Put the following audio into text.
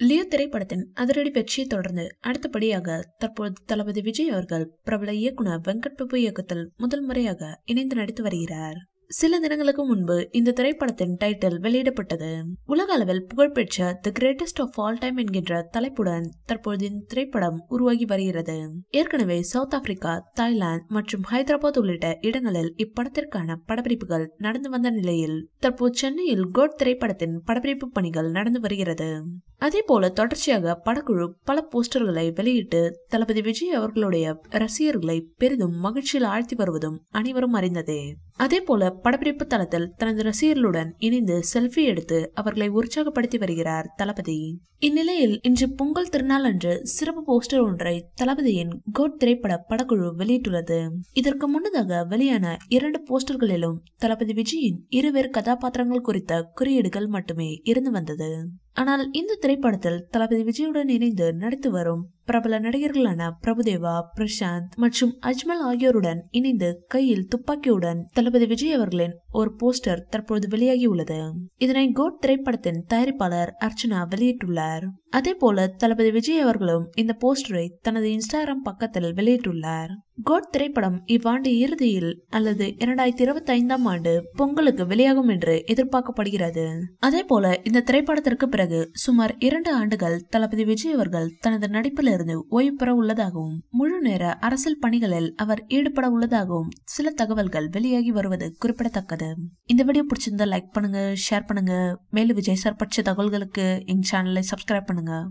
Leo திரைப்படத்தின் அதிரடி வெற்றியை தொடர்ந்து அடுத்தபடியாக தற்போது தளபதி விஜய் அவர்கள் பிரபல இயக்குனர் வெங்கட் பிரபு இயக்கத்தில் முதல் முறையாக இணைந்து நடித்து வருகிறார். சில தினங்களுக்கு முன்பு இந்த திரைப்படத்தின் டைட்டில் வெளியிடப்பட்டது. உலக அளவில் புகழ்பெற்ற the greatest of all time என்கின்ற தலைப்புடன் தற்போது இந்த திரைப்படம் உருவாகி வருகிறது. ஏற்கனவே சவுத் ஆப்பிரிக்கா தாய்லாந்து மற்றும் ஹைதராபாத் உள்ளிட்ட இடங்களில் இப்படத்திற்கான படப்பிடிப்புகள் நடந்து வந்த நிலையில் தற்போது சென்னையில் கோட் திரைப்படத்தின் படப்பிடிப்பு பணிகள் நடந்து வருகிறது. அதே போல தொடர்ச்சியாக படக்குழு பல போஸ்டர்களை வெளியிட்டு தளபதி விஜய் அவர்களுடைய ரசிகர்களை பெரிதும் மகிழ்ச்சியில் ஆழ்த்தி வருவதும் அனைவரும் அறிந்ததே. அதே போல படப்பிடிப்பு தளத்தில் தனது ரசிகர்களுடன் இணைந்து செல்ஃபி எடுத்து அவர்களை உற்சாகப்படுத்தி வருகிறார் தளபதி. இந்நிலையில் இன்று பொங்கல் திருநாள் அன்று சிறப்பு போஸ்டர் ஒன்றை தளபதியின் கோட் திரைப்பட படக்குழு வெளியிட்டுள்ளது. இதற்கு முன்னதாக வெளியான இரண்டு போஸ்டர்களிலும் தளபதி விஜயின் இருவேறு கதாபாத்திரங்கள் குறித்த குறியீடுகள் மட்டுமே இருந்து வந்தது. ஆனால் இந்த திரைப்படத்தில் தளபதி விஜயுடன் இணைந்து நடித்து வரும் பிரபல நடிகர்களான பிரபுதேவா பிரசாந்த் மற்றும் அஜ்மல் ஆகியோருடன் இணைந்து கையில் துப்பாக்கியுடன் தளபதி விஜய் அவர்களின் ஒரு போஸ்டர் தற்போது வெளியாகியுள்ளது. இதனை கோட் திரைப்படத்தின் தயாரிப்பாளர் அர்ச்சனா வெளியிட்டுள்ளார். அதே போல தளபதி விஜய் அவர்களும் இந்த போஸ்டரை தனது இன்ஸ்டாகிராம் பக்கத்தில் வெளியிட்டுள்ளார். கோட் திரைப்படம் இவ்வாண்டு இறுதியில் அல்லது இரண்டாயிரத்தி இருபத்தி ஐந்தாம் ஆண்டு பொங்கலுக்கு வெளியாகும் என்று எதிர்பார்க்கப்படுகிறது. அதே போல இந்த திரைப்படத்திற்கு பிறகு சுமார் இரண்டு ஆண்டுகள் தளபதி விஜய் அவர்கள் தனது நடிப்பில் நடிப்பிலிருந்து ஓய்வு பெற உள்ளதாகவும் முழு நேர அரசியல் பணிகளில் அவர் ஈடுபட உள்ளதாகவும் சில தகவல்கள் வெளியாகி வருவது குறிப்பிடத்தக்கது. இந்த வீடியோ பிடிச்சிருந்தா லைக் பண்ணுங்க ஷேர் பண்ணுங்க. மேலும் விஜய் சார் பற்றிய தகவல்களுக்கு எங்க சேனலை சப்ஸ்கிரைப் பண்ணுங்க.